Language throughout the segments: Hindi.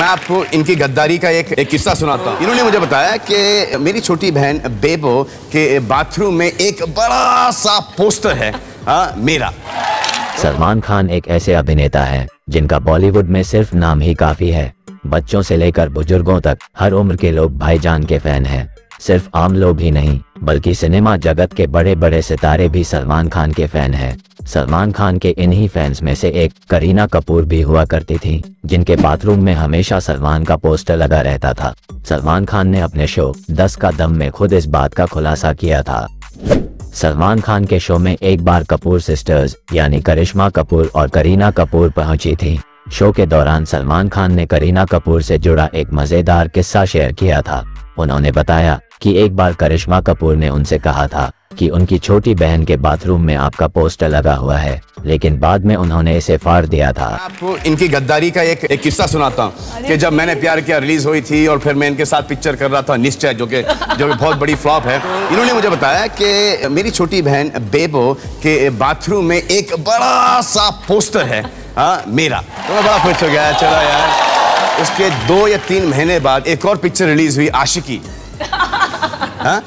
मैं आपको इनकी गद्दारी का एक एक किस्सा सुनाता हूँ। इन्होंने मुझे बताया कि मेरी छोटी बहन बेबो के बाथरूम में एक बड़ा सा पोस्टर है आ, मेरा। सलमान खान एक ऐसे अभिनेता है जिनका बॉलीवुड में सिर्फ़ नाम ही काफ़ी है। बच्चों से लेकर बुज़ुर्गों तक हर उम्र के लोग भाईजान के फ़ैन हैं। सिर्फ़ आम लोग ही नहीं बल्कि सिनेमा जगत के बड़े बड़े सितारे भी सलमान खान के फ़ैन हैं। सलमान खान के इन्हीं फैंस में से एक करीना कपूर भी हुआ करती थी, जिनके बाथरूम में हमेशा सलमान का पोस्टर लगा रहता था। सलमान खान ने अपने शो, दस का दम में खुद इस बात का खुलासा किया था। सलमान खान के शो में एक बार कपूर सिस्टर्स यानी करिश्मा कपूर और करीना कपूर पहुँची थी। शो के दौरान सलमान खान ने करीना कपूर से जुड़ा एक मज़ेदार किस्सा शेयर किया था। उन्होंने बताया कि एक बार करिश्मा कपूर ने उनसे कहा था कि उनकी छोटी बहन के बाथरूम में आपका पोस्टर लगा हुआ है लेकिन बाद में उन्होंने इसे फाड़ दिया था। आपको इनकी गद्दारी का एक एक किस्सा सुनाता हूँ कि जब मैंने प्यार किया रिलीज़ हुई थी और फिर मैं इनके साथ पिक्चर कर रहा था निश्चय जो कि जो कि बहुत बड़ी फ्लॉप है। इन्होंने मुझे बताया कि मेरी छोटी बहन बेबो के बाथरूम में एक बड़ा सा पोस्टर है आ, मेरा। तो मैं बड़ा खुश हो गया चलो यार। उसके दो या तीन महीने बाद एक और पिक्चर रिलीज़ हुई आशिकी। हाँ?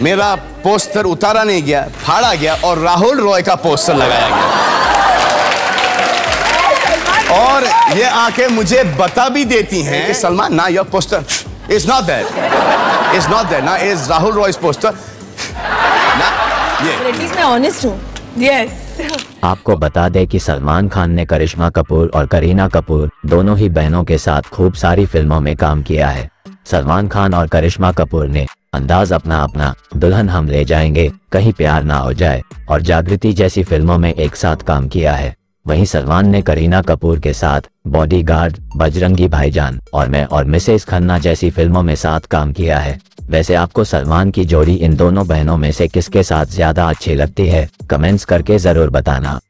मेरा पोस्टर उतारा नहीं गया फाड़ा गया और राहुल रॉय का पोस्टर लगाया गया। और ये आँखें मुझे बता भी देती हैं कि सलमान ना your poster is not that is not that ना इज़ राहुल रॉय पोस्टर ना ये। मैं ऑनेस्ट हूँ। यस आपको बता दें कि सलमान खान ने करिश्मा कपूर और करीना कपूर दोनों ही बहनों के साथ खूब सारी फ़िल्मों में काम किया है। सलमान खान और करिश्मा कपूर ने अंदाज अपना अपना दुल्हन हम ले जाएँगे, कहीं प्यार ना हो जाए। और जागृति जैसी फ़िल्मों में एक साथ काम किया है। वहीं सलमान ने करीना कपूर के साथ बॉडीगार्ड, बजरंगी भाईजान और मैं और मिसेस खन्ना जैसी फ़िल्मों में साथ काम किया है। वैसे आपको सलमान की जोड़ी इन दोनों बहनों में से किसके साथ ज़्यादा अच्छी लगती है, कमेंट्स करके ज़रूर बताना।